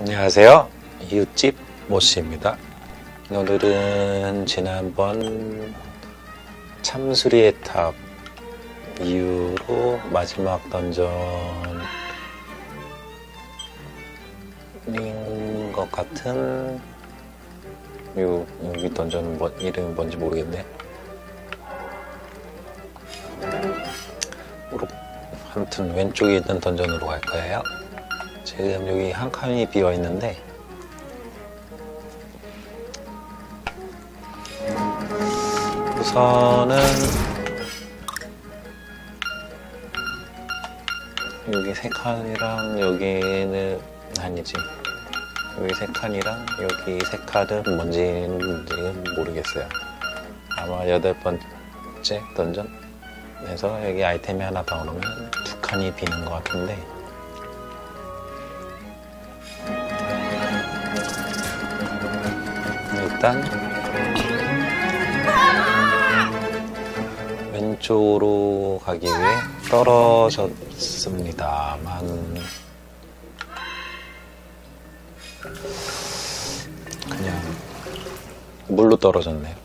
안녕하세요. 이웃집 모씨입니다. 오늘은 지난번 참수리의 탑 이후로 마지막 dungeon인 것 같은 요, 여기 dungeon은 뭐, 이름이 뭔지 모르겠네. 아무튼 왼쪽에 있는 던전으로 갈 거예요. 지금 여기 한 칸이 비어 있는데. 우선은 여기 세 칸이랑 여기는 아니지. 여기 세 칸이랑 여기 세 칸은 뭔지는 모르겠어요. 아마 여덟 번째 던전에서 여기 아이템이 하나 더 오르면 두 칸이 비는 것 같은데 일단 왼쪽으로 가기 위해 떨어졌습니다만 그냥 물로 떨어졌네요.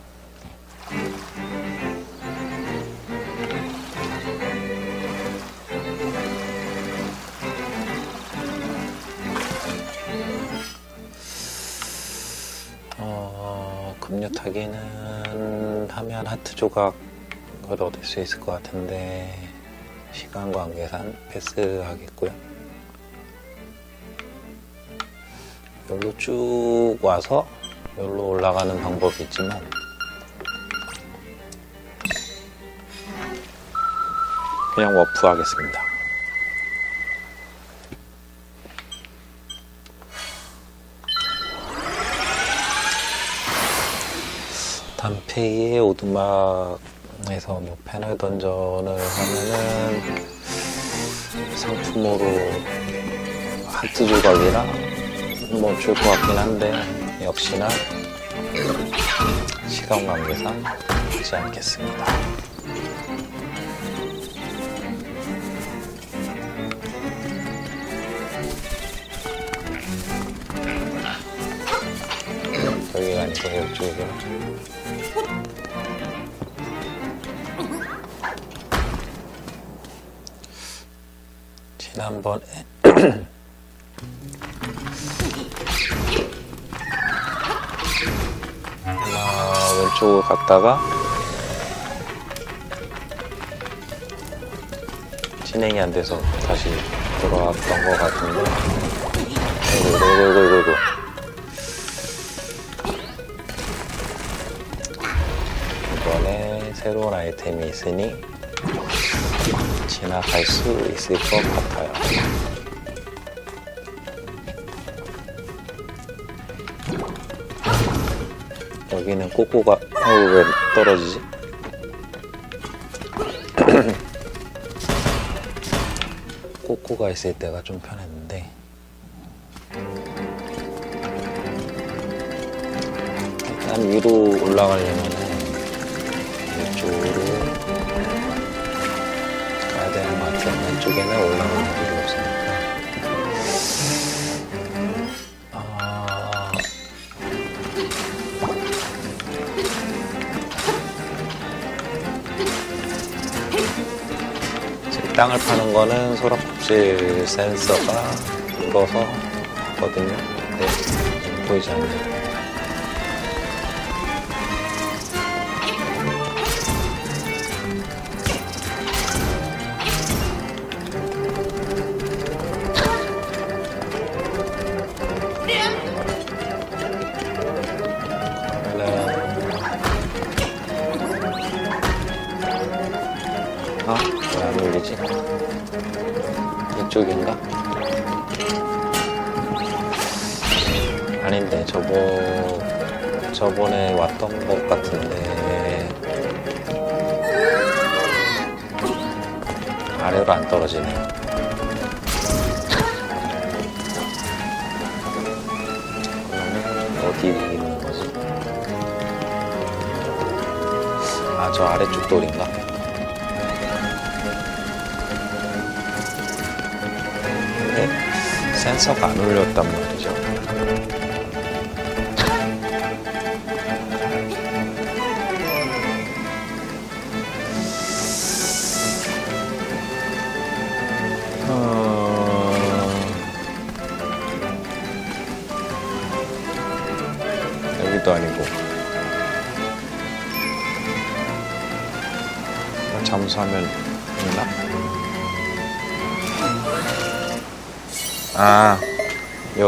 급류 타기는 하면 하트 조각을 얻을 수 있을 것 같은데 시간 관계상 패스하겠고요. 여기로 쭉 와서 여기로 올라가는 방법이 있지만 그냥 워프 하겠습니다. 단페이의 오두막에서 뭐 패널 dungeon을 하면은 상품으로 하트 조각이랑 뭐줄 것 같긴 한데 역시나 시간 관계상 하지 않겠습니다. 아니고 이쪽이구나. 지난번에 아마 왼쪽으로 갔다가 진행이 안 돼서 다시 돌아왔던 것 같은데 이거 이거 이거 이번 아이템이 있으니 지나갈 수 있을 것 같아요. 여기는 꼬꼬가 어우 왜 떨어지지? 꼬꼬가 있을 때가 좀 편했는데 일단 위로 올라가려면 쪽에는 올라가는 길이 없으니까. 아, 땅을 파는 거는 소라껍질 센서가 불어서 거든요. 네, 보이지 않네요.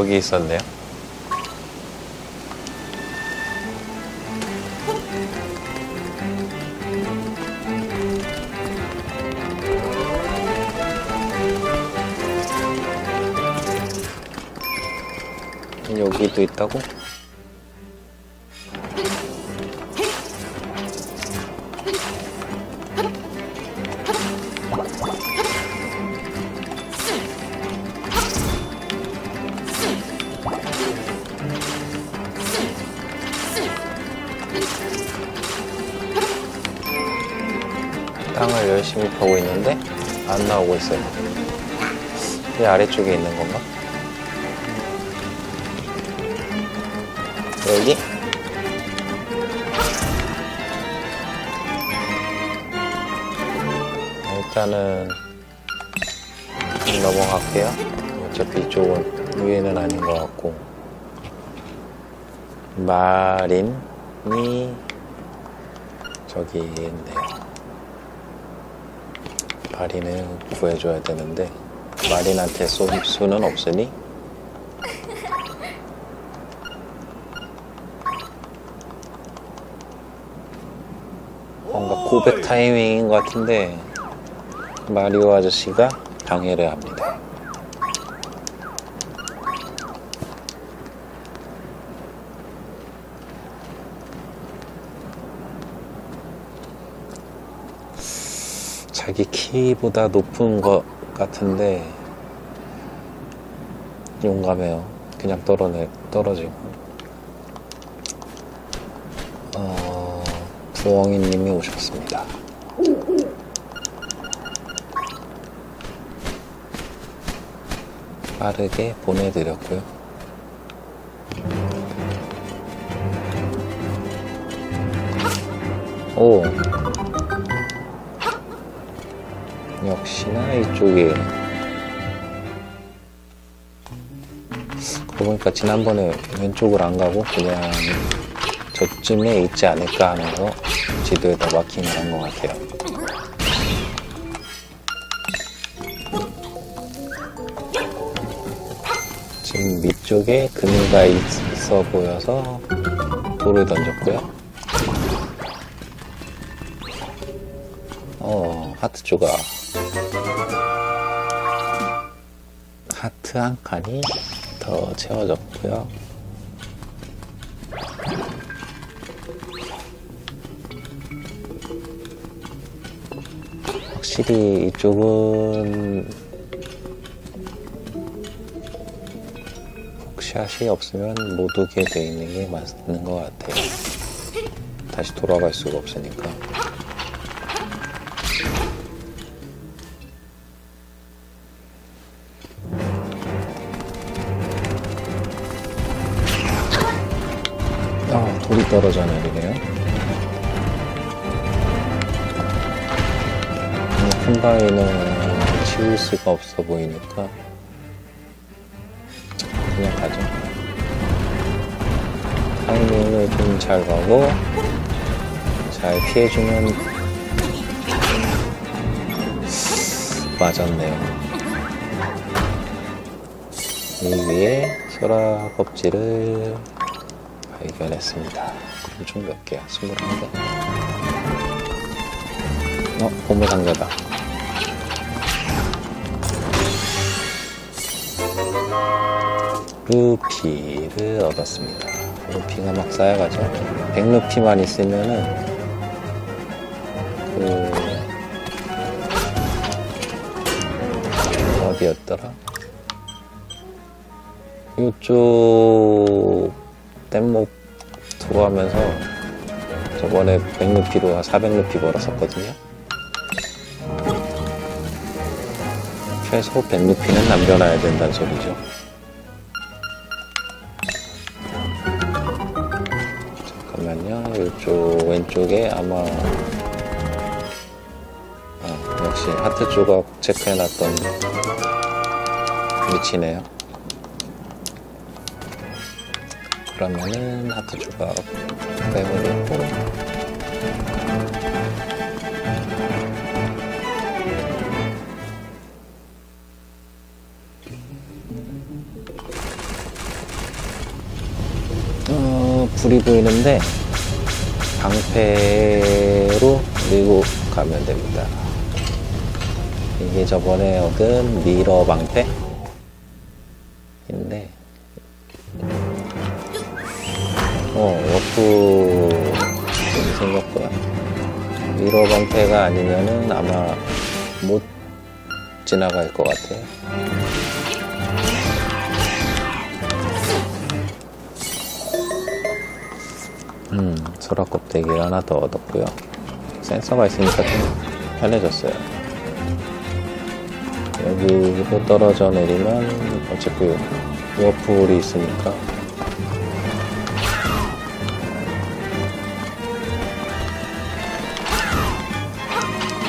여기 있었네요. 여기도 있다고? 있어요. 이 아래쪽에 있는 건가? 여기? 일단은 넘어갈게요. 어차피 이쪽은 위에는 아닌 것 같고 마린이 저기 있네요. 마린을 구해줘야 되는데 마린한테 쏠 수는 없으니 뭔가 고백 타이밍인 것 같은데 마리오 아저씨가 방해를 합니다. 자기 키보다 높은 것 같은데 용감해요. 그냥 떨어내 떨어지고. 어, 부엉이님이 오셨습니다. 빠르게 보내드렸고요. 오. 역시나 이쪽에. 그러고 보니까 지난번에 왼쪽을 안 가고 그냥 저쯤에 있지 않을까 하면서 지도에다 마킹을 한 것 같아요. 지금 밑쪽에 그늘가 있어 보여서 돌을 던졌고요. 어, 하트 조각. 하트 한 칸이 더 채워졌고요. 확실히 이쪽은 샷이 없으면 못 오게 돼 있는 게 맞는 것 같아요. 다시 돌아갈 수가 없으니까. 떨어져 내리네요. 큰 바위는 치울 수가 없어 보이니까 그냥 가죠. 타이밍을 좀 잘 가고 잘 피해주면 맞았네요. 이 위에 소라 껍질을 발견했습니다. 총몇 개야? 21개? 어, 보물상자다. 루피를 얻었습니다. 루피가 막 쌓여가죠. 100루피만 있으면은 그 어디였더라? 이쪽 뗏목 투어하면서 저번에 100루피로 한 400루피 벌었었거든요. 최소 100루피는 남겨놔야 된다는 소리죠. 잠깐만요. 이쪽 왼쪽에 아마 아, 역시 하트 조각 체크해놨던 위치네요. 그러면은 하트 조각 빼버리고 어, 불이 보이는데 방패로 밀고 가면 됩니다. 이게 저번에 얻은 미러 방패 것 같아요. 음, 소라 껍데기를 하나 더 얻었고요. 센서가 있으니까 좀 편해졌어요. 여기로 떨어져 내리면 어차피 워플이 있으니까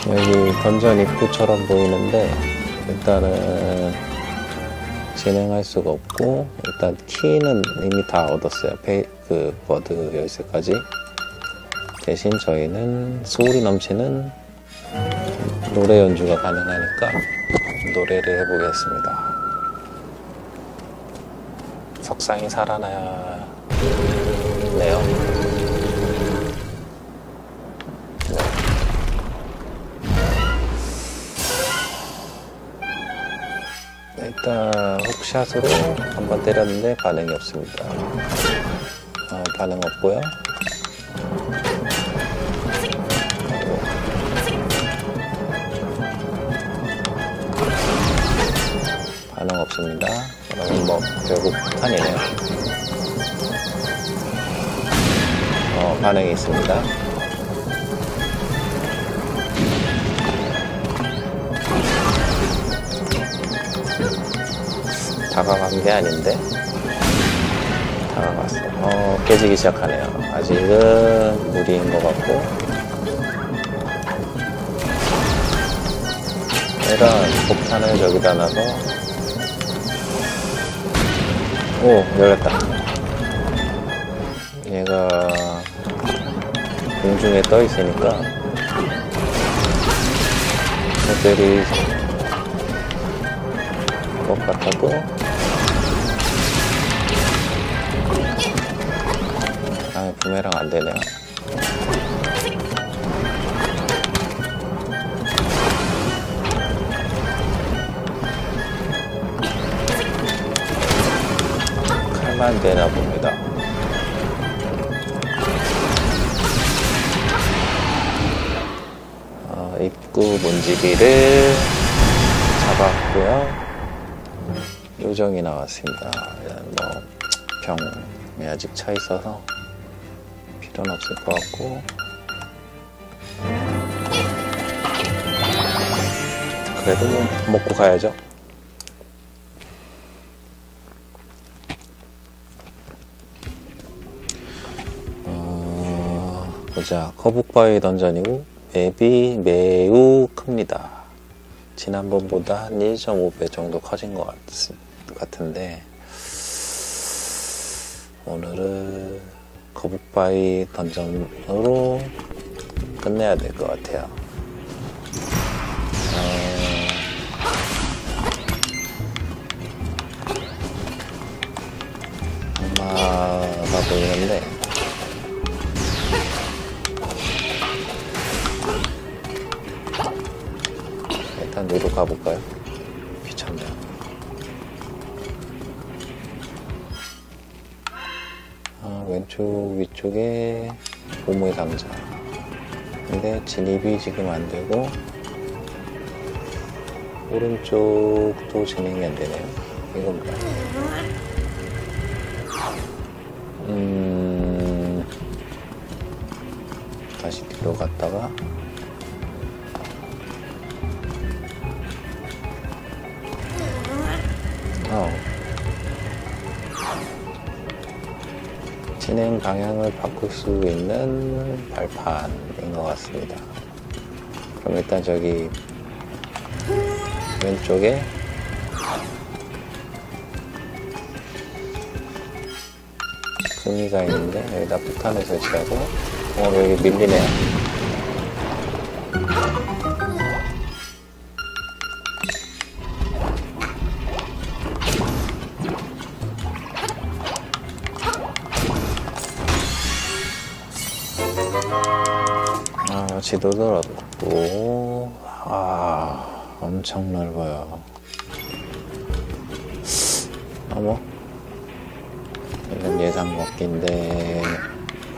여기 던전 입구처럼 보이는데 일단은 진행할 수가 없고 일단 키는 이미 다 얻었어요. 페이, 그 버드 열쇠까지 대신 저희는 소울이 넘치는 노래 연주가 가능하니까 노래를 해보겠습니다. 석상이 살아나야 네요. 일단 훅샷으로 한 번 때렸는데 반응이 없습니다. 어, 반응 없고요. 반응 없습니다. 그러면 뭐 결국 폭탄이네요. 어, 반응이 있습니다. 다가간 게 아닌데 다가갔어. 어, 깨지기 시작하네요. 아직은 무리인 것 같고. 이런 폭탄을 저기다 놔서 오 열렸다. 얘가 공중에 떠 있으니까 애들이 것 같아도 아 부메랑 안 되네요. 칼만 되나 봅니다. 어, 입구 문지기를 잡았고요. 요정이 나왔습니다. 뭐 병이 아직 차 있어서 필요는 없을 것 같고 그래도 뭐 먹고 가야죠. 어, 보자 거북바위 던전이고 맵이 매우 큽니다. 지난번보다 한 1.5배 정도 커진 것 같, 같은데 오늘은 거북바위 던전으로 끝내야 될 것 같아요. 어, 엄마가 보이는데 일단 위로 가볼까요? 왼쪽 위쪽에 보물 상자. 근데 진입이 지금 안 되고 오른쪽도 진행이 안 되네요. 뭐야? 음, 다시 뒤로 갔다가 진행 방향을 바꿀 수 있는 발판인 것 같습니다. 그럼 일단 저기 왼쪽에 금이가 있는데 여기다 폭탄을 설치하고 어 여기 밀리네요. 지도도 얻고, 아, 엄청 넓어요. 어머, 이건 예상 먹기인데,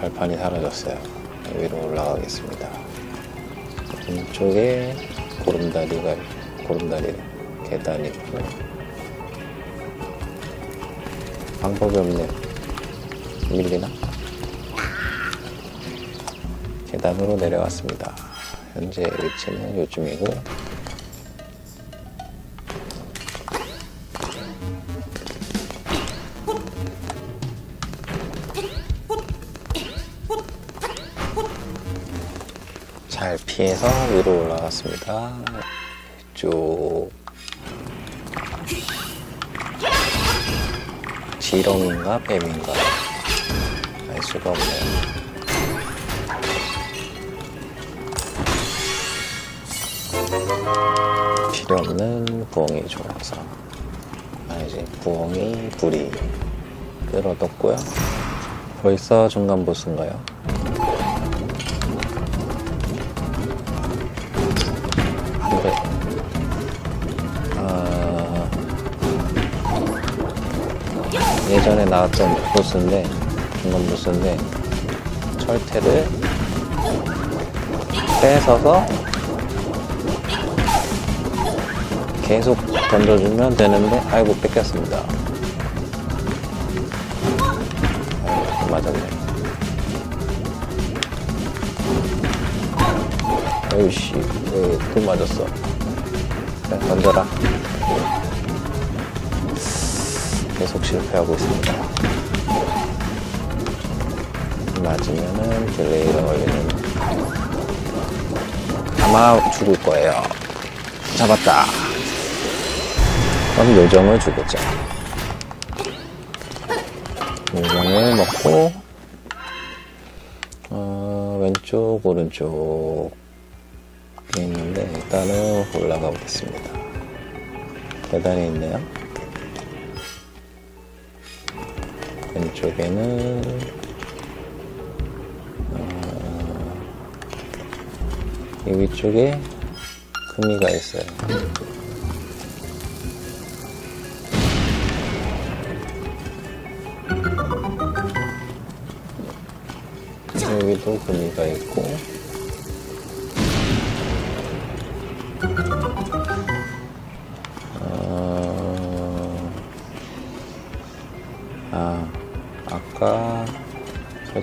발판이 사라졌어요. 위로 올라가겠습니다. 왼쪽에 고름다리가, 고름다리 계단이 있고, 방법이 없네요. 밀리나? 계단으로 내려왔습니다. 현재 위치는 요즘이고 잘 피해서 위로 올라갔습니다. 이쪽 지렁인가 뱀인가 알 수가 없네요. 필요 없는 부엉이 좋아서 아 이제 부엉이 불이 끌어뒀고요 벌써 중간 보스인가요? 근데 아 예전에 나왔던 보스인데 중간 보스인데 철퇴를 뺏어서 계속 던져주면 되는데 아이고 뺏겼습니다. 맞았네. 어이씨 왜 또 맞았어? 자 던져라. 계속 실패하고 있습니다. 맞으면은 delay가 걸리는. 아마 죽을 거예요. 잡았다 그럼 요정을 주겠죠. 요정을 먹고, 어, 왼쪽, 오른쪽 있는데, 일단은 올라가 보겠습니다. 계단이 있네요. 왼쪽에는, 어, 이 위쪽에 금이가 있어요.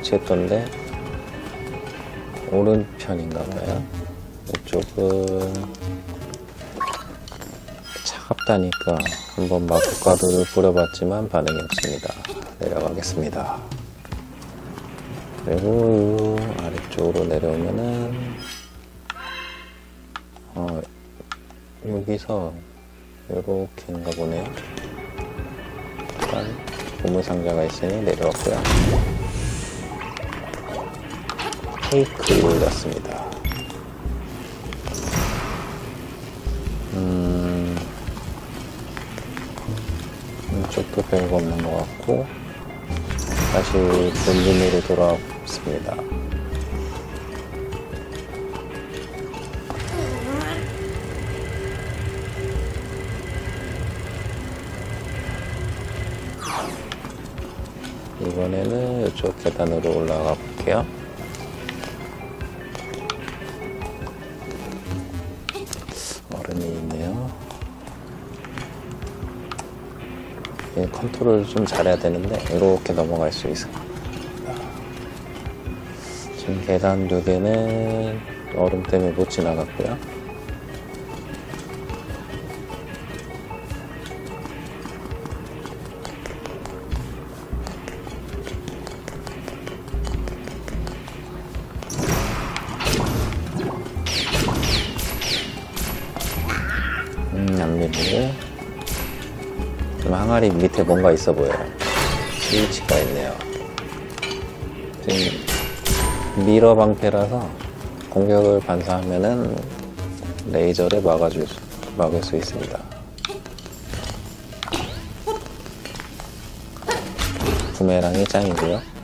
설치했던데 오른편인가 봐요. 이쪽은 차갑다니까 한번 마구가루를 뿌려봤지만 반응이 없습니다. 내려가겠습니다. 그리고 이 아래쪽으로 내려오면은 어 여기서 요렇게인가 보네요. 일단 고무상자가 있으니 내려왔고요 케이크를 올렸습니다 음 이쪽도 별거 없는 것 같고 다시 본진으로 돌아왔습니다. 이번에는 이쪽 계단으로 올라가 볼게요. 컨트롤 좀 잘해야 되는데 이렇게 넘어갈 수 같습니다. 지금 계단 두 개는 얼음 때문에 못 지나갔고요. 좀 항아리 밑에 뭔가 있어 보여요. 스위치가 있네요. 지금 미러 방패라서 공격을 반사하면은 레이저를 막아줄 수, 막을 수 있습니다. 부메랑이 짱이고요.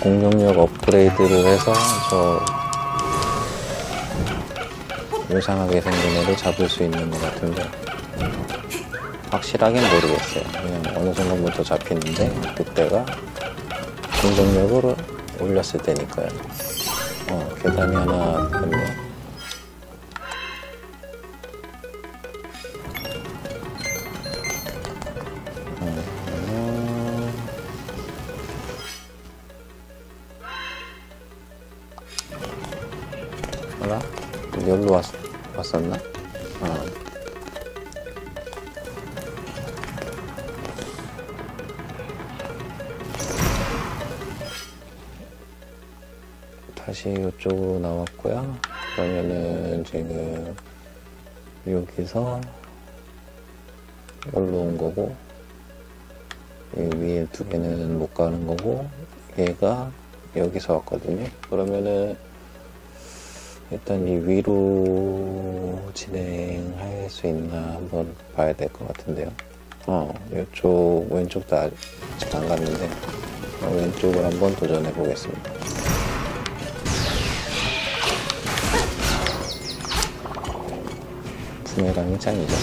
공격력 업그레이드를 해서 저 요상하게 생긴 애를 잡을 수 있는 것 같은데 확실하긴 모르겠어요. 그냥 어느 순간부터 잡히는데 그때가 공격력을 올렸을 때니까요. 어, 계단이 하나 있네. 여기서 여기로 온 거고 이 위에 두 개는 못 가는 거고 얘가 여기서 왔거든요. 그러면은 일단 이 위로 진행할 수 있나 한번 봐야 될 것 같은데요. 어, 이쪽 왼쪽도 아직 안 갔는데 어, 왼쪽을 한번 도전해 보겠습니다. 부메랑이 짱이죠.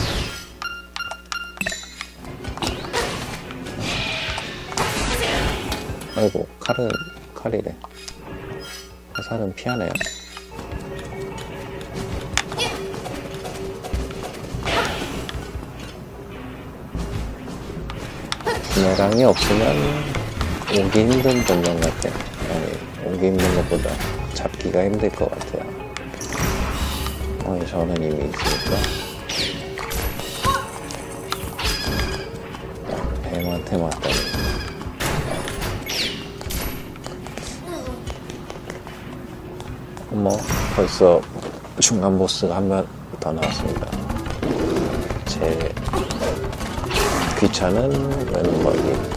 아이고 칼은 칼이래. 화살은 피하네요. 부메랑이 없으면 오기 힘든 전장 같아요. 아니, 오기 힘든 것보다 잡기가 힘들 것 같아요. 어, 저는 이미 있으니까. 뱀한테 맞다니. 어머, 벌써 중간 보스가 한명더 나왔습니다. 제 귀찮은 왼머리.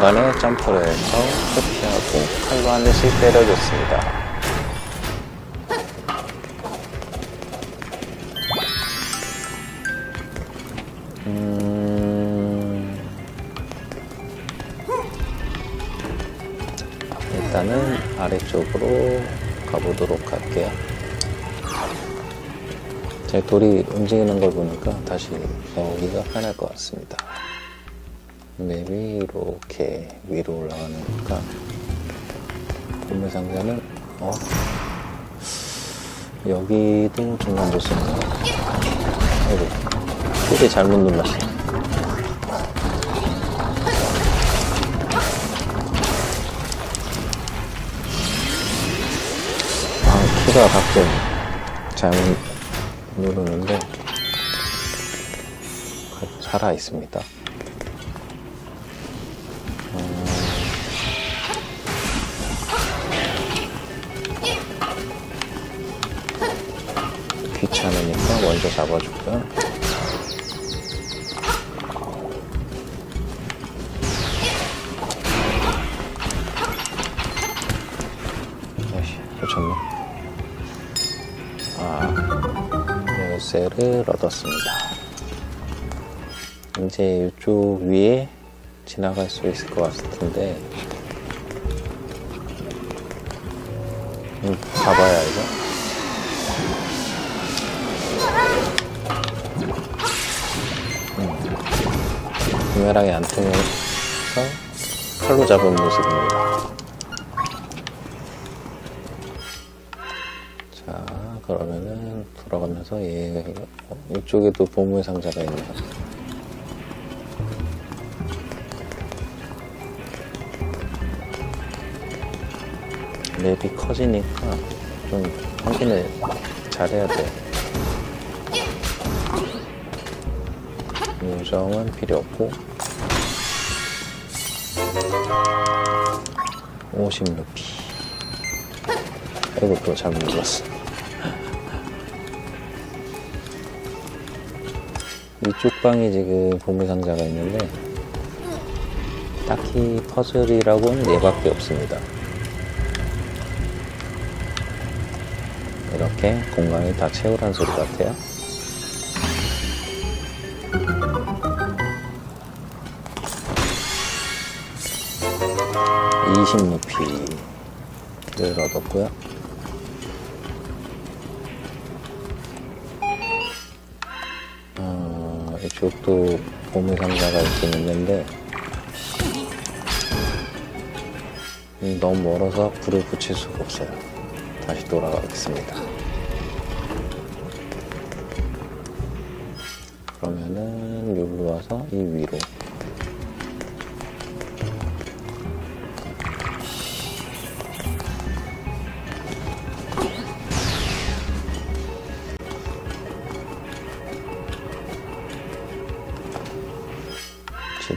순간에 점프를 해서 회피하고 칼로 한 대씩 때려줬습니다. 음... 일단은 아래쪽으로 가보도록 할게요. 제 돌이 움직이는 걸 보니까 다시 나오기가 편할 것 같습니다. 맵이 이렇게 위로 올라가니까 보물 상자는 어 여기도 중간 보스인가? 아이고 꿀이 잘못 눌렀어. 아 키가 가끔 잘못 누르는데 살아 있습니다. 먼저 잡아주고요. 아이씨, 놓쳤네. 아, 열쇠를 얻었습니다. 이제 이쪽 위에 지나갈 수 있을 것 같은데, 음, 가봐야 부메랑이 안 통해서 칼로 잡은 모습입니다. 자, 그러면은 돌아가면서 얘 어, 이쪽에도 보물 상자가 있네요. 맵이 커지니까 좀 확인을 잘해야 돼. 요정은 필요 없고 50루피. 아이고 또 잘못 눌렀어. 이쪽 방에 지금 보물상자가 있는데 딱히 퍼즐이라고는 얘밖에 없습니다. 이렇게 공간을 다 채우란 소리 같아요 (20 루피를 얻었고요. 어, 이쪽도 보물상자가 있긴 있는데 음, 너무 멀어서 불을 붙일 수가 없어요. 다시 돌아가겠습니다. 그러면은 여기로 와서 이 위로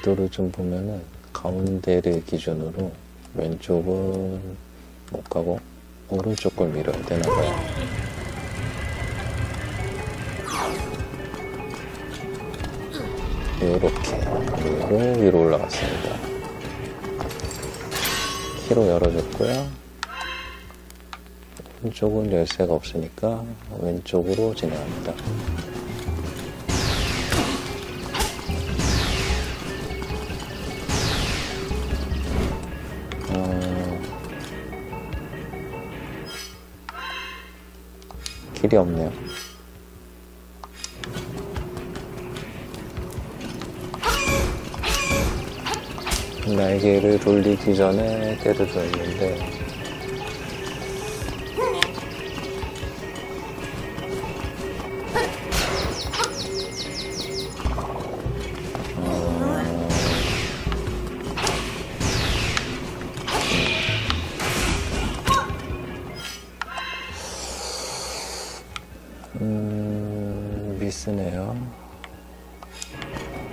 지도를 좀 보면은 가운데를 기준으로 왼쪽은 못 가고 오른쪽 을 밀어야 되나 봐요. 이렇게 그리고 위로 올라갔습니다. 키로 열어줬고요. 오른쪽은 열쇠가 없으니까 왼쪽으로 진행합니다. 길이 없네요. 날개를 돌리기 전에 때려져 있는데 음, 미스네요.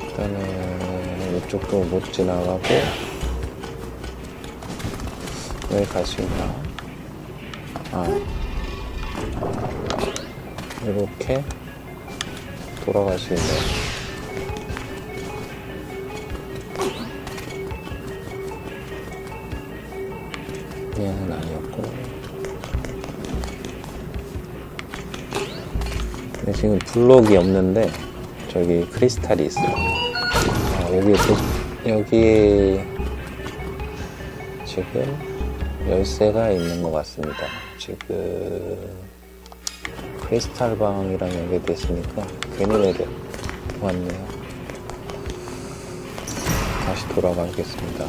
일단은 이쪽도 못 지나가고 여기 갈 수 있나? 아 이렇게 돌아갈 수 있네. 얘는 아니었 지금 블록이 없는데 저기 크리스탈이 있어요. 아, 여기 보- 여기 지금 열쇠가 있는 것 같습니다. 지금 크리스탈 방이랑 연결돼 있으니까 괜히 내려 왔네요. 다시 돌아가겠습니다.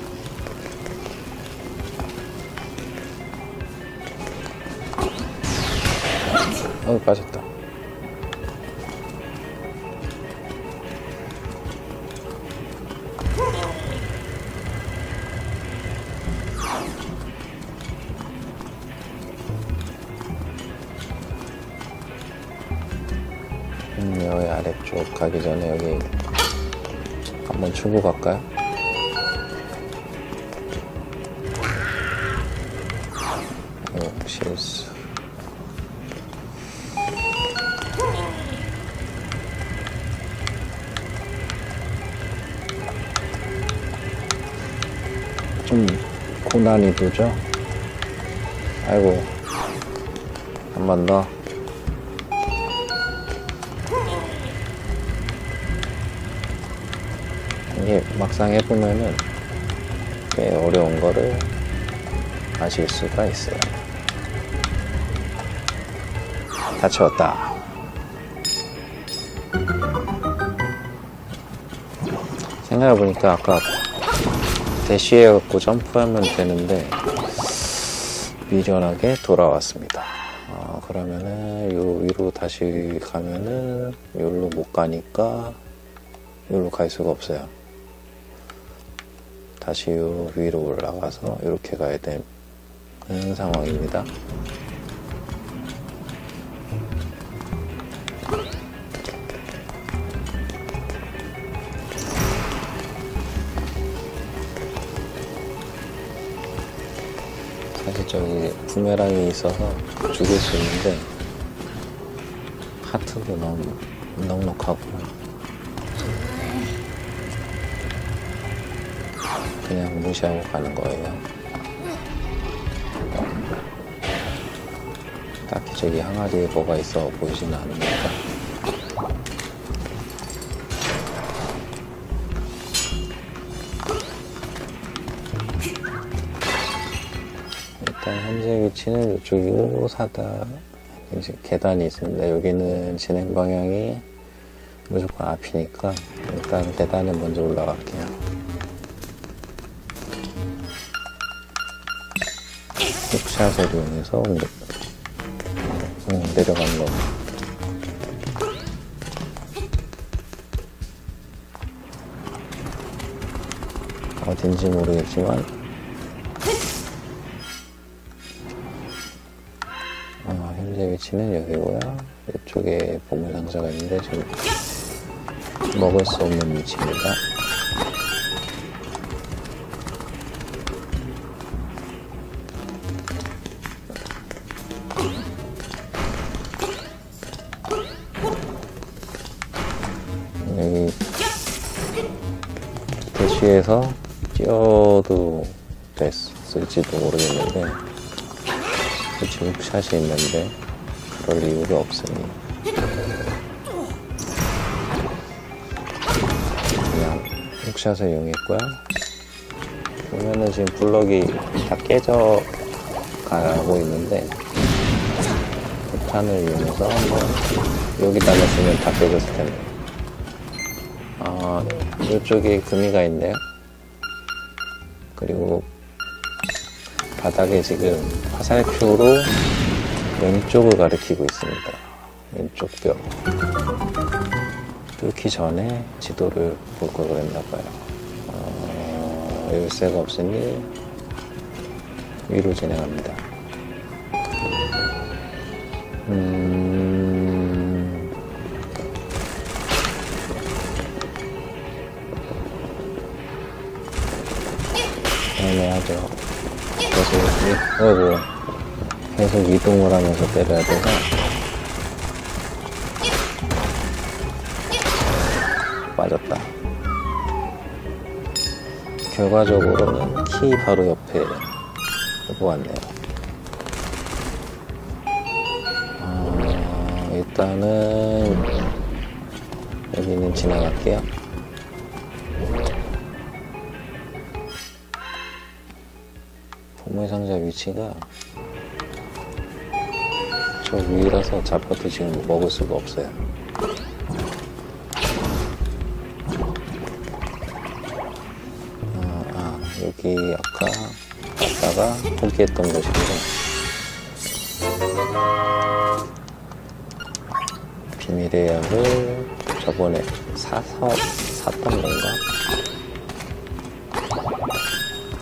어 빠졌다. 주고 갈까요? 오, 실수. 좀 고난이도죠? 아이고, 한 번 더. 이게 막상 해보면은 꽤 어려운 거를 아실 수가 있어요. 다 채웠다. 생각해보니까 아까 대시해갖고 점프하면 되는데 미련하게 돌아왔습니다. 어, 그러면은 요 위로 다시 가면은 여기로 못 가니까 여기로 갈 수가 없어요. 다시 요 위로 올라가서 이렇게 가야 되는 상황입니다. 사실 저기 부메랑이 있어서 죽일 수 있는데 하트도 너무 넉넉하고 그냥 무시하고 가는 거예요. 딱히 저기 항아리에 뭐가 있어 보이지는 않으니까. 일단 현재 위치는 이쪽이고 사다 이제 계단이 있습니다. 여기는 진행 방향이 무조건 앞이니까 일단 계단에 먼저 올라갈게요. 내, 음, 내려가는 거. 어딘지 모르겠지만 어, 현재 위치는 여기고요. 이쪽에 보물 상자가 있는데 지금 먹을 수 없는 위치입니다. 됐을지도 모르겠는데 지금 샷이 있는데 그럴 이유가 없으니 그냥 훅샷을 이용했고요. 보면은 지금 블럭이 다 깨져 가고 있는데 폭탄을 이용해서 한번 여기다가 쓰면 다 깨졌을 텐데. 아 이쪽에 금이가 있네요 바닥에 지금 화살표로 왼쪽을 가리키고 있습니다. 왼쪽 벽. 뚫기 전에 지도를 볼 걸 그랬나 봐요. 어, 열쇠가 없으니 위로 진행합니다. 때려야 돼서. 빠졌다. 결과적으로는 키 바로 옆에 두고 왔네요. 아, 일단은 여기는 지나갈게요. 보물 상자 위치가 저 위라서 잡혀도 지금 먹을 수가 없어요. 아, 아, 여기 아까 갔다가 포기했던 곳이고 비밀의 약을 저번에 사서 샀던 건가?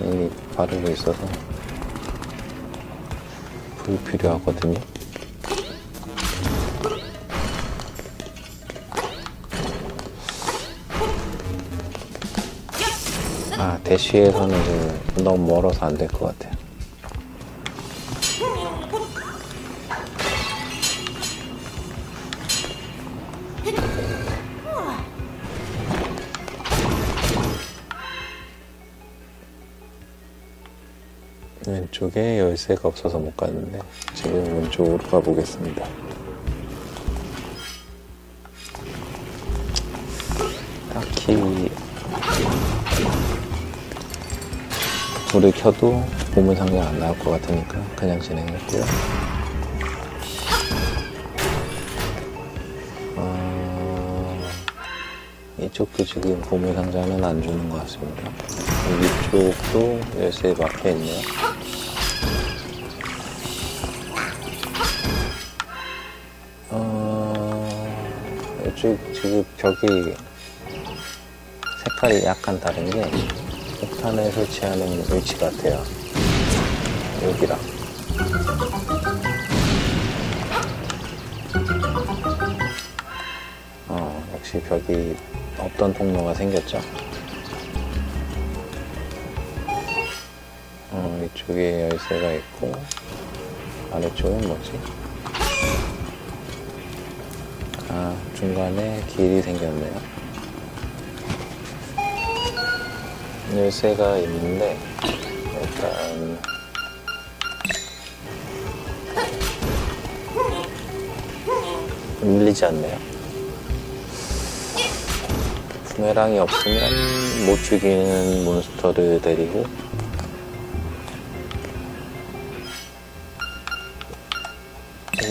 이미 바르고 있어서 불필요하거든요. 대시에서는 지금 너무 멀어서 안 될 것 같아요. 왼쪽에 열쇠가 없어서 못 갔는데 지금 왼쪽으로 가보겠습니다. 딱히 불을 켜도 보물 상자 안 나올 것 같으니까 그냥 진행했고요. 어, 이쪽도 지금 보물 상자는 안 주는 것 같습니다. 이쪽도 열쇠 막혀 있네요. 어, 이쪽 지금 벽이 색깔이 약간 다른 게 폭탄을 설치하는 위치 같아요. 여기랑. 어, 역시 벽이 없던 통로가 생겼죠. 어, 위쪽에 열쇠가 있고 아래쪽은 뭐지? 아 중간에 길이 생겼네요 열쇠가 있는데 일단 밀리지 않네요. 부메랑이 없으면 못 죽이는 몬스터를 데리고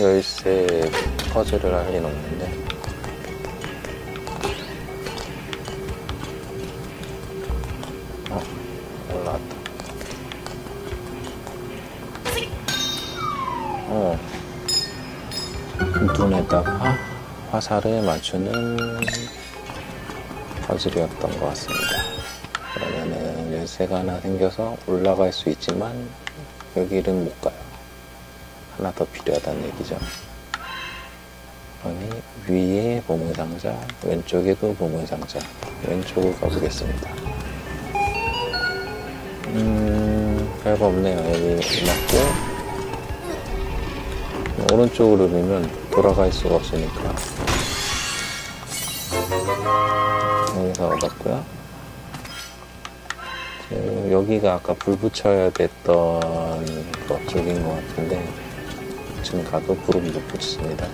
열쇠 퍼즐을 할 리는 없는데 화살을 맞추는 퍼즐이었던 것 같습니다 그러면은 열쇠가 하나 생겨서 올라갈 수 있지만 여기는 못 가요 하나 더 필요하다는 얘기죠. 그러니 위에 보물상자, 왼쪽에도 보물상자. 왼쪽으로 가보겠습니다. 음, 별거 없네요. 여기 맞고 오른쪽으로 밀면 돌아갈 수가 없으니까 여기서 얻었고요. 여기가 아까 불 붙여야 됐던 것 쪽인 것 같은데 지금 가도 불은 못 붙습니다.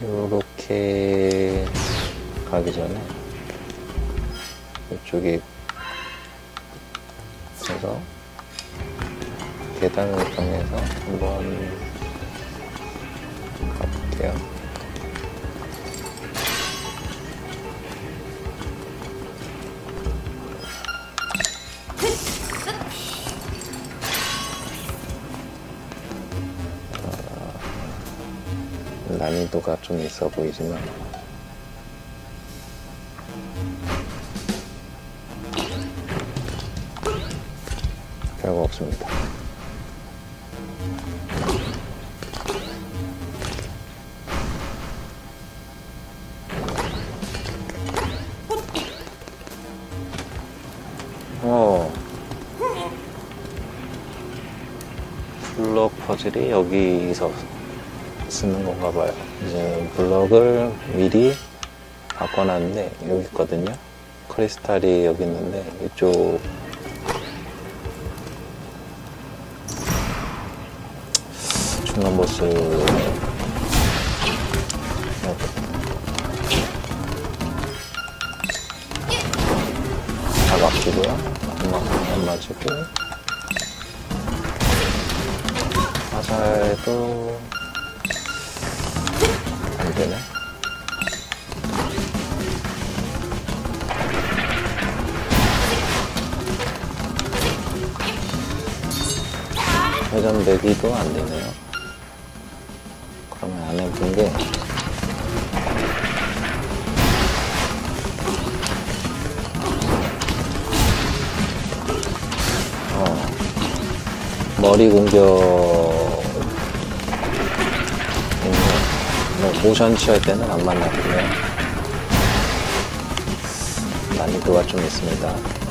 이렇게 가기 전에 이쪽에 해서 계단을 통해서 한번 가볼게요. 난이도가 좀 있어 보이지만 별거 없습니다. 퍼즐이 여기서 쓰는 건가 봐요. 이제 블럭을 미리 바꿔놨는데 여기 있거든요. 크리스탈이 여기 있는데 이쪽 중간 보스 화살도 안 되네. 회전 내기도 안 되네요. 그러면 안 해본 게 어, 머리 공격 모션 취할 때는 안 만나고요. 난이도가 좀 있습니다.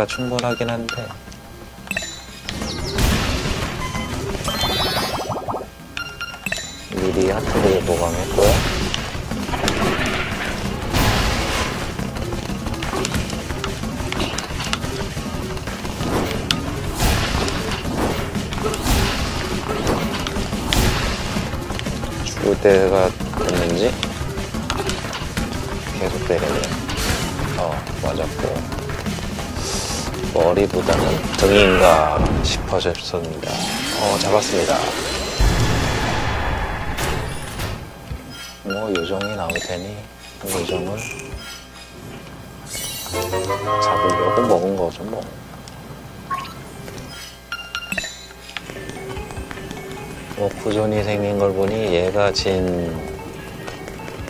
하트가 충분하긴 한데. 미리 하트를 보강했고요 죽을 때가 머리보다는 등인가 싶어졌습니다. 어, 잡았습니다. 뭐 요정이 나올 테니 요정을 잡으려고 먹은 거죠 뭐. 뭐 구존이 생긴 걸 보니 얘가 진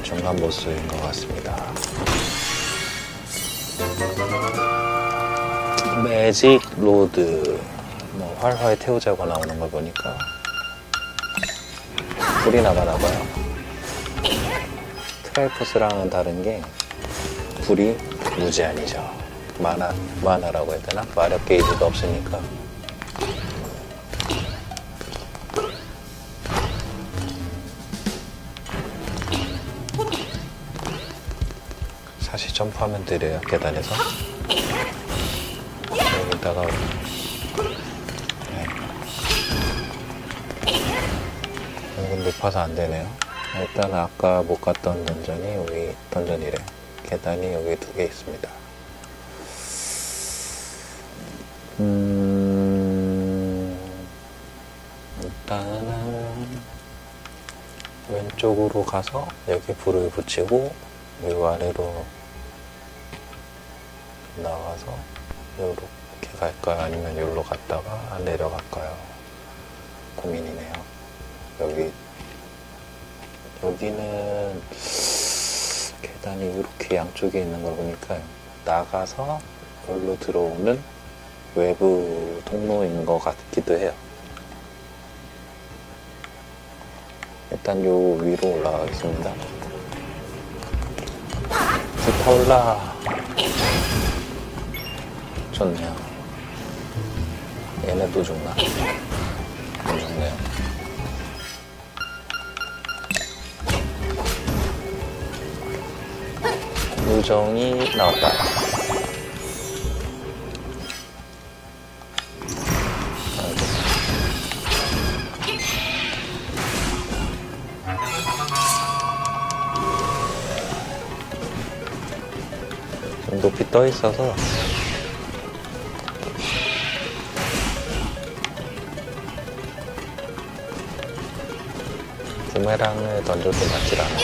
중간 보스인 것 같습니다. magic rod 뭐 활활 태우자고 나오는 걸 보니까 불이 나가나 봐요. 트라이포스랑은 다른 게 불이 무제한이죠. mana mana라고 해야 되나? 마력 게이지가 없으니까 사실 점프하면 느려요 계단에서 네. 이건 높아서 안 되네요 일단 아까 못 갔던 던전이 여기 던전이래 계단이 여기 두 개 있습니다 음 일단은 왼쪽으로 가서 여기 불을 붙이고 이 아래로 나와서 이렇게 갈까요? 아니면 여기로 갔다가 내려갈까요? 고민이네요. 여기 여기는 계단이 이렇게 양쪽에 있는 걸 보니까 나가서 여기로 들어오는 외부 통로인 것 같기도 해요. 일단 요 위로 올라가겠습니다. 불타올라. 좋네요. 얘네도 죽나? 안 죽네요. 요정이 나왔다. 높이 떠 있어서 부메랑을 던져도 맞질 않아.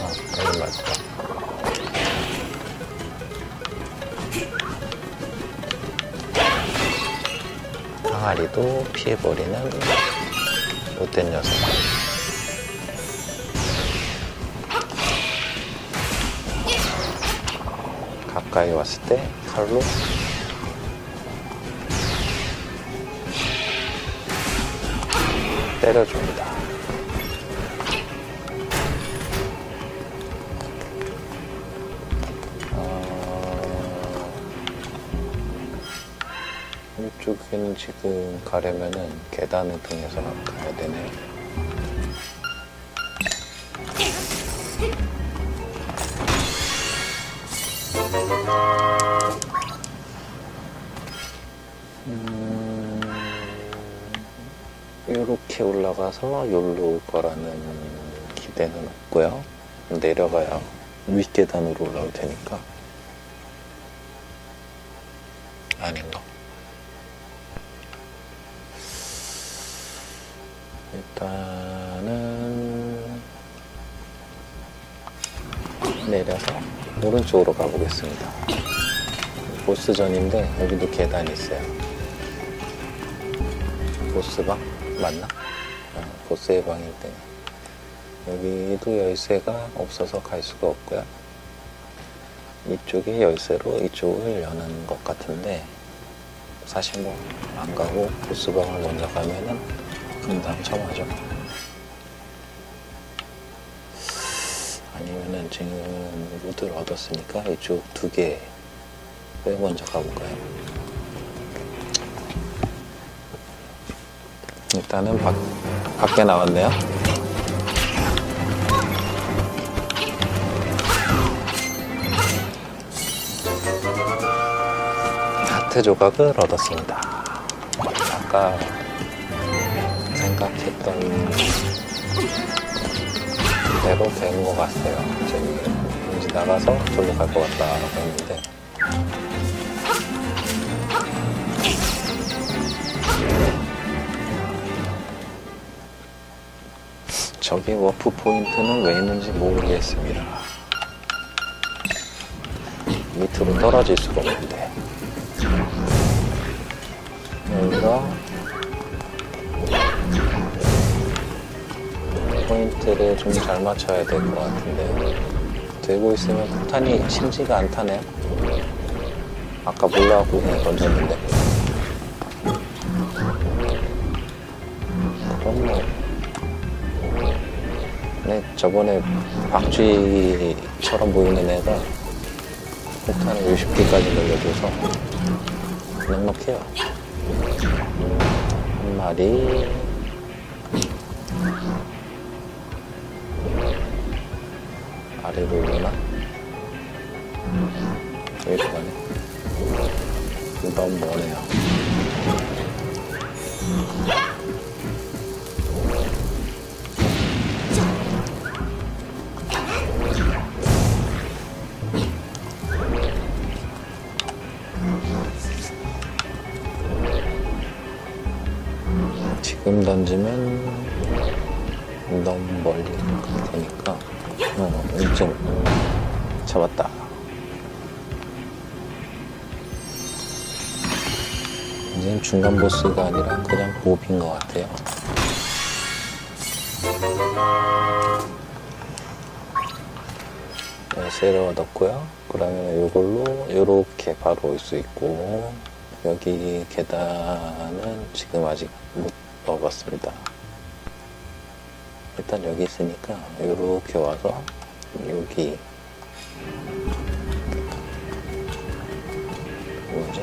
어, 여기 맞다. 항아리도 피해버리는 못된 녀석. 가까이 왔을 때 칼로 때려줍 지금 가려면은 계단을 통해서 가야 되네요. 음, 이렇게 올라가서 여기로 올 거라는 기대는 없고요. 내려가야 윗계단으로 올라올 테니까. 내려서 오른쪽으로 가보겠습니다. 보스전인데 여기도 계단이 있어요. 보스방 맞나? 어, 보스의 방인데 여기도 열쇠가 없어서 갈 수가 없고요. 이쪽에 열쇠로 이쪽을 여는 것 같은데 사실 뭐 안 가고 보스방을 먼저 가면은 금방 청하죠. 루트를 얻었으니까 이쪽 두 개를 먼저 가볼까요? 일단은 밖, 밖에 나왔네요. 하트 조각을 얻었습니다. 아까 생각했던 대로 된 것 같아요. 왠지 나가서 저로 갈 것 같다라고 했는데 저기 warp point는 왜 있는지 모르겠습니다. 밑으로 떨어질 수가 없는데. 여기가 포인트를 좀 잘 맞춰야 될 것 같은데. 들고 있으면 폭탄이 심지가 않다네요. 아까 몰라고 그냥 던졌는데. 그럼 뭐. 네, 저번에 박쥐처럼 보이는 애가 폭탄을 60개까지 늘려줘서 넉넉해요. 한 마리. 아래로 오나? 여기로 가네. 너무 머네요. 지금 던지면 너무 멀리 되니까 어, 이쯤 잡았다. 이제는 중간 보스가 아니라 그냥 몹인 것 같아요. 열쇠를 얻었고요. 그러면 이걸로 이렇게 바로 올 수 있고 여기 계단은 지금 아직 못 먹었습니다. 일단 여기 있으니까 이렇게 와서 여기 뭐지?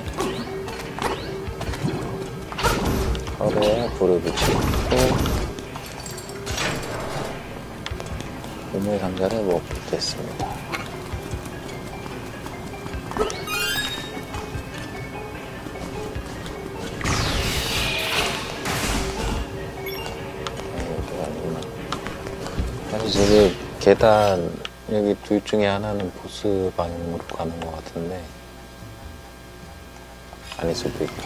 허리에 불을 붙이고 우물 상자를 먹게 됐습니다. 저기 계단 여기 둘 중에 하나는 보스 방향으로 가는 것 같은데. 아닐 수도 있고.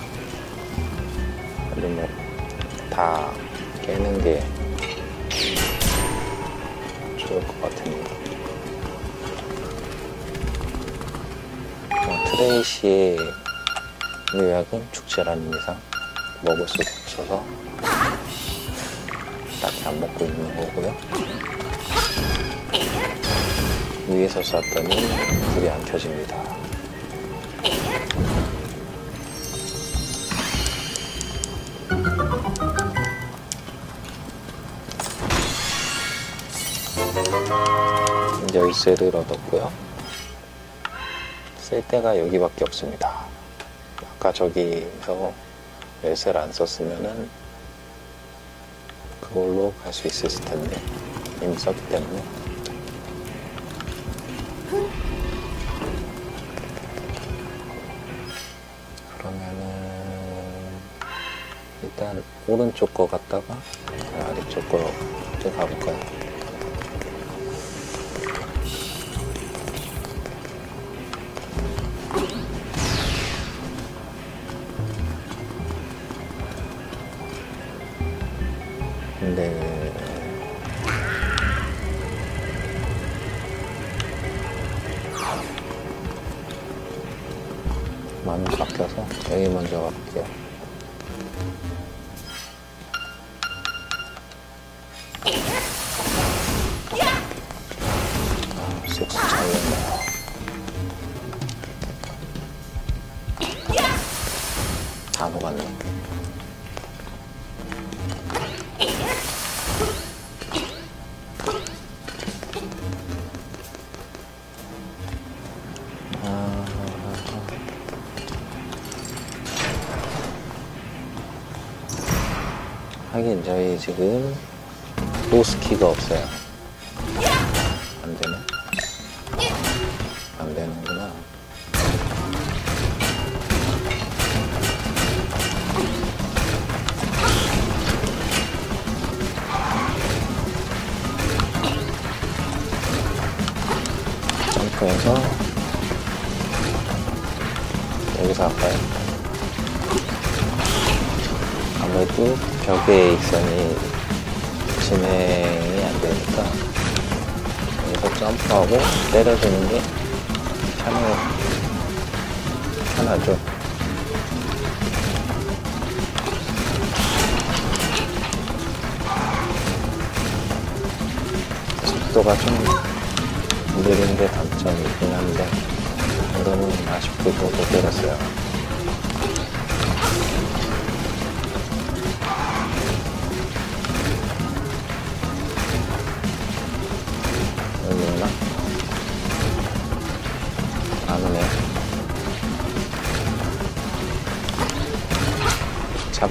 근데 뭐다 깨는 게 좋을 것 같으니 어, 트레이시의 요약은 않는 이상 먹을 수가 없어서 딱히 안 먹고 있는 거고요. 위에서 쐈더니 불이 안 켜집니다. 열쇠를 얻었고요. 쓸 데가 여기밖에 없습니다. 아까 저기서 열쇠를 안 썼으면은 그걸로 갈 수 있었을 텐데 이미 썼기 때문에 그러면은 일단 오른쪽 거 갔다가 아래쪽 거 가볼까요? 하긴 저희 지금 보스키가 없어요.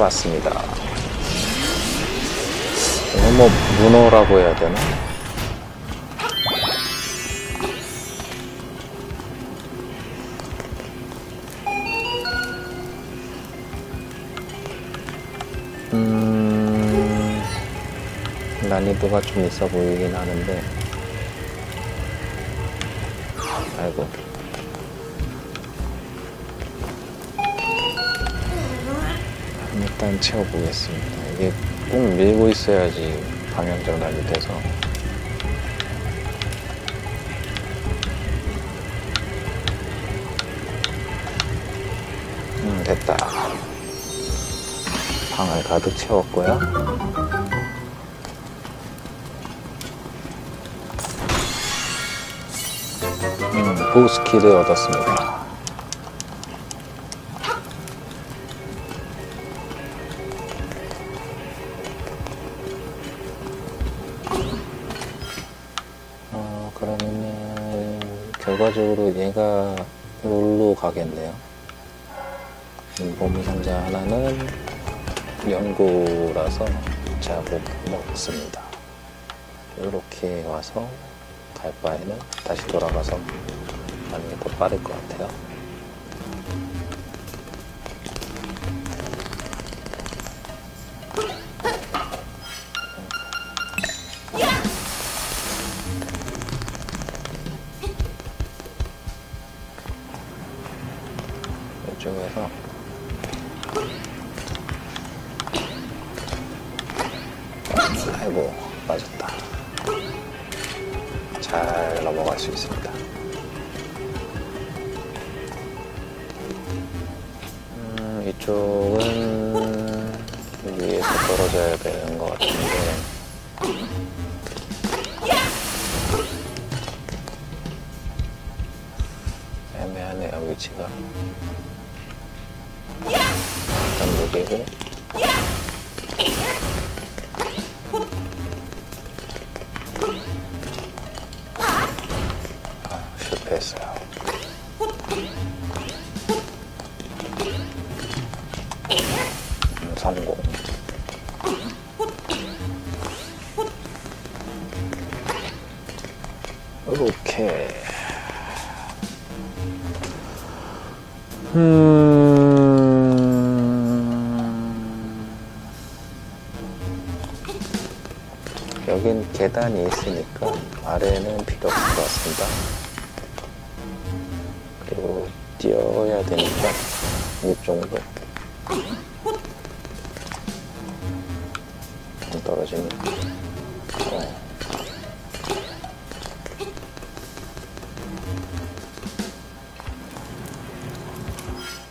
잡았습니다. 이거 뭐 문어라고 해야 되나? 음, 난이도가 좀 있어 보이긴 하는데, 아이고. 일단 채워보겠습니다. 이게 꼭 밀고 있어야지 방향 전환이 돼서. 음, 됐다. 방을 가득 채웠고요. 음, 보스 키를 얻었습니다. 제가 못 먹습니다. 이렇게 와서 갈 바에는 다시 돌아가서 하는 게 더 빠를 것 같아요. 같습니다. 그리고 뛰어야 되니까 이 정도. 안 떨어지네. 어.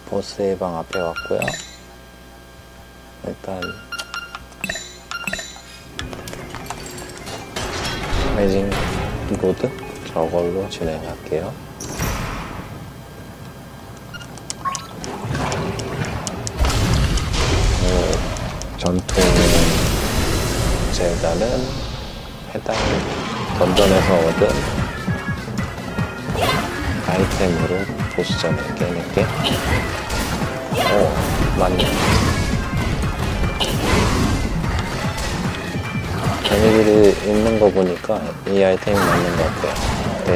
보스의 방 앞에 왔고요.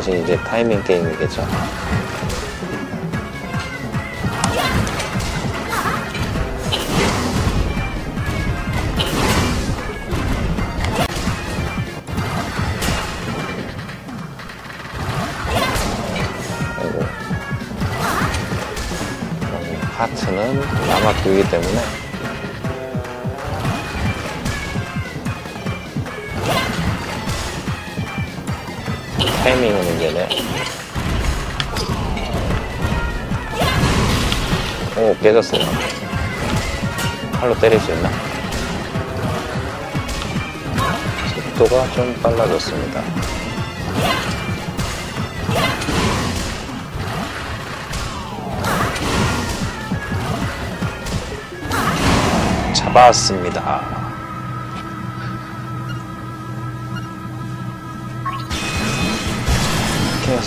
대신 이제 타이밍 게임이겠죠. 여기 하트는 남아 돌기 때문에 오, 깨졌어요. 칼로 때릴 수 있나? 속도가 좀 빨라졌습니다. 잡았습니다.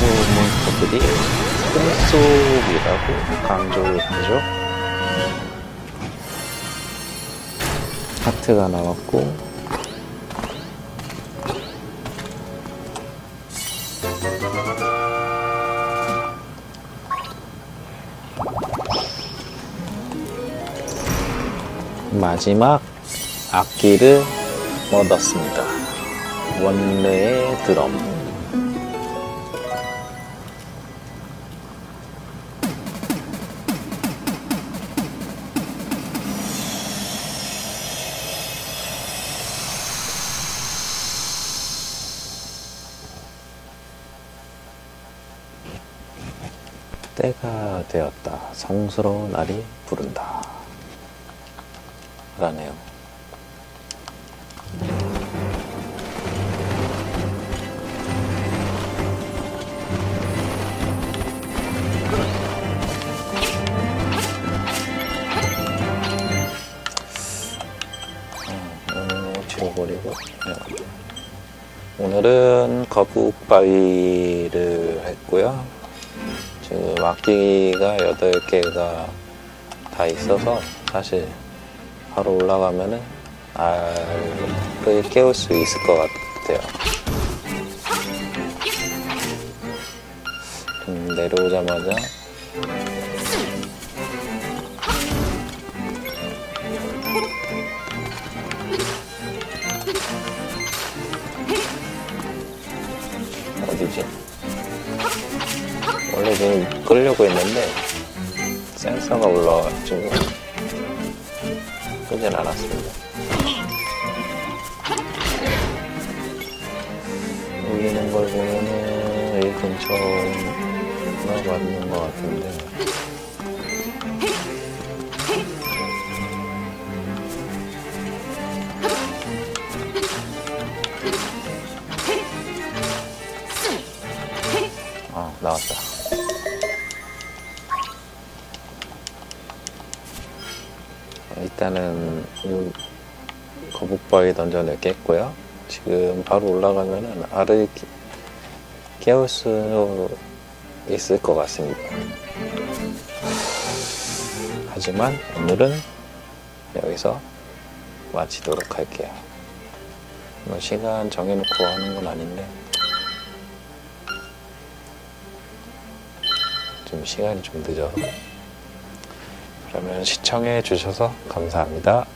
계속 몬스터들이 꿈속이라고 강조를 하죠. 하트가 나왔고 마지막 악기를 얻었습니다. 원래의 드럼. 성스러운 날이 부른다. 라네요. 어, 지워버리고 네. 오늘은 거북바위를 했고요. 지금 악기가 8개가 다 있어서 사실 바로 올라가면은 알을 깨울 수 있을 것 같아요. 좀 내려오자마자 지금 끌려고 했는데 센서가 올라와가지고 끄진 않았습니다. 울리는 걸 보면은 이 근처가 맞는 것 같은데. 일단은 이 거북바위 던져냈겠고요. 지금 바로 올라가면은 알을 깨- 깨울 수 있을 것 같습니다. 하지만 오늘은 여기서 마치도록 할게요. 뭐 시간 정해놓고 하는 건 아닌데 좀 시간이 좀 늦어서 그러면 시청해 주셔서 감사합니다.